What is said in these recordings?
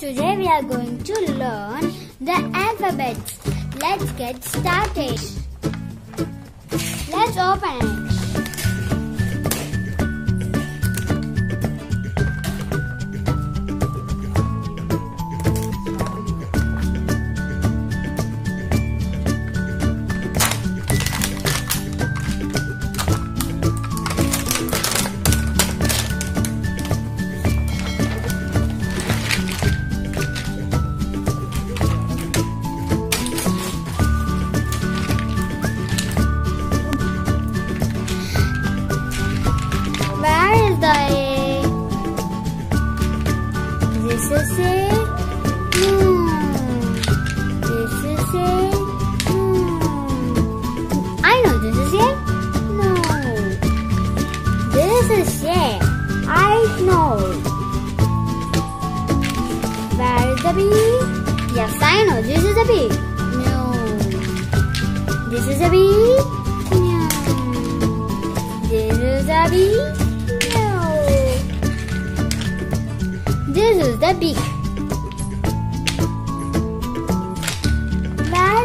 today we are going to learn the alphabets. Let's get started. Let's open it. A. No. I know this is A. No. This is A. I know. Where is the B? Yes, I know. This is a B. No. This is a B. No. This is a B. No. This is the B.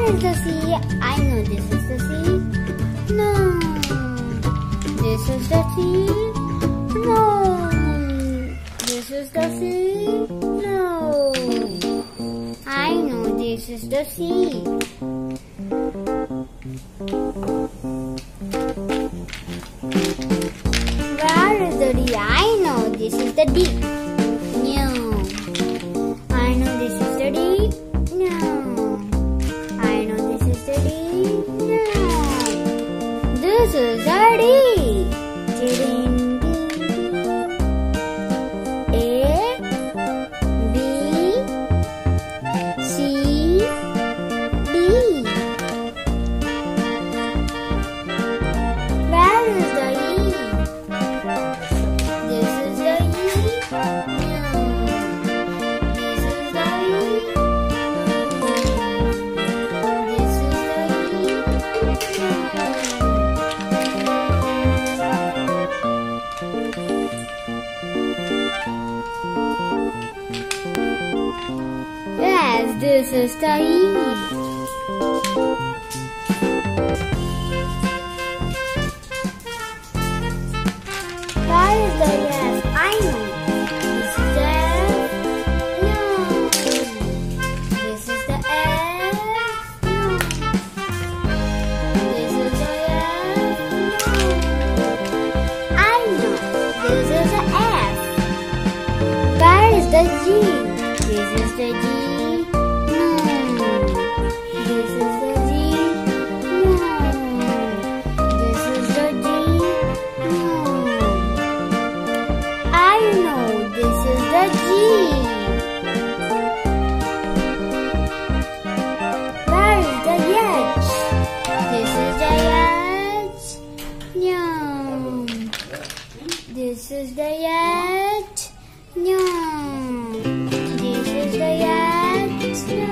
is the C? I know this is the C. No. This is the C. No. This is the C. No. I know this is the C. Where is the D? I know this is the D. Is the. Where is the yes? I know. This is the F. No. This is the F. No. This is the F. No. I know. This is the F. The G? This is the G. Where is the H? This is the H. No. This is the H. No. This is the H. No.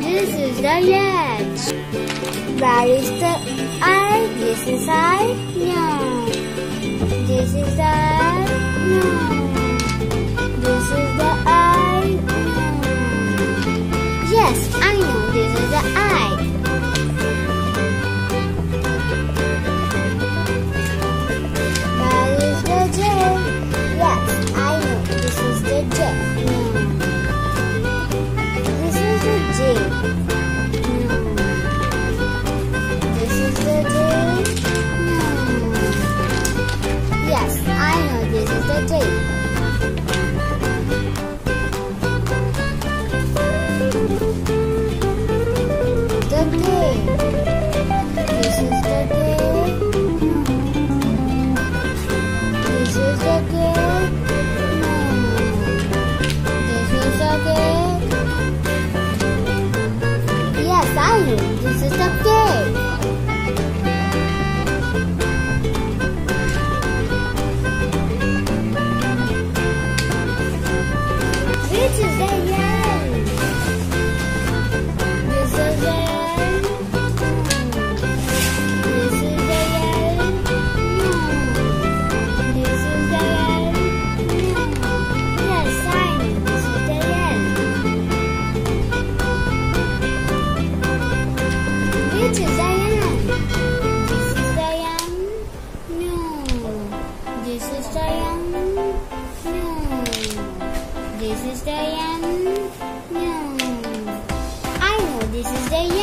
This is the H. Where is the This is the The This is the end. No. I know this is the end.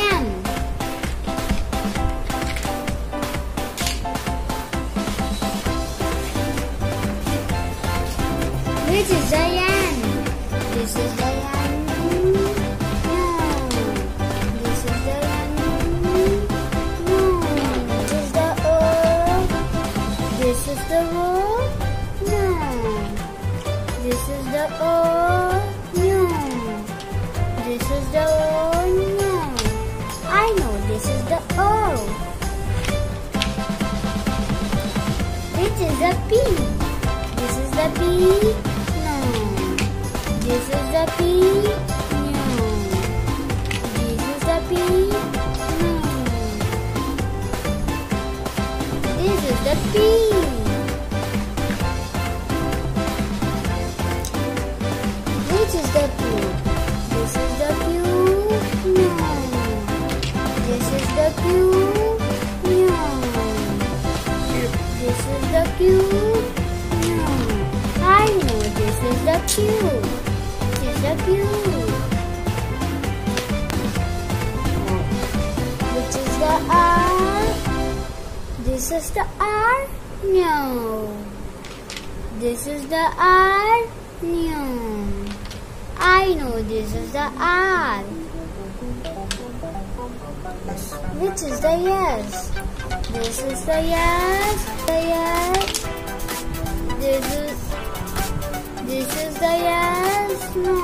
This is the O. This is the P. This is the P. No. This is the P. No. This is the P. No. This is the P. This is the Q. Which is the R? This is the R? No. This is the R? No. I know this is the R. Which is the yes? This is the yes. The yes. This is this is the yes. No.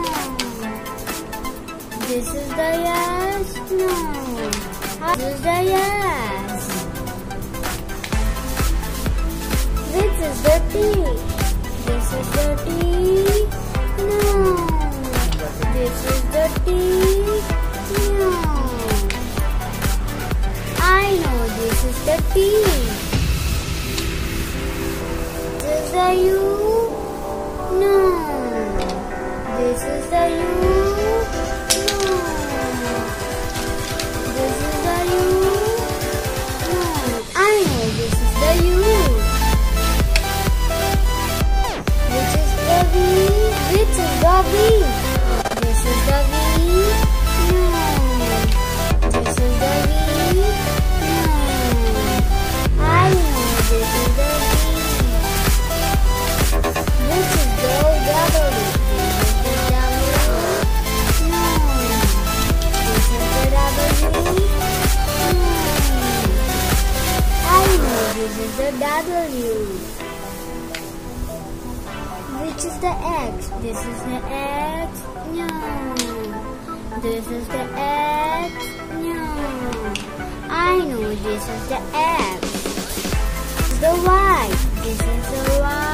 This is the yes. No. This is the yes. Which is the T? This is the T. No. This is the T. No. I know this is the T. This is the U. This is the U. This is the X. No. This is the X. No. I know this is the X. The Y. This is the Y.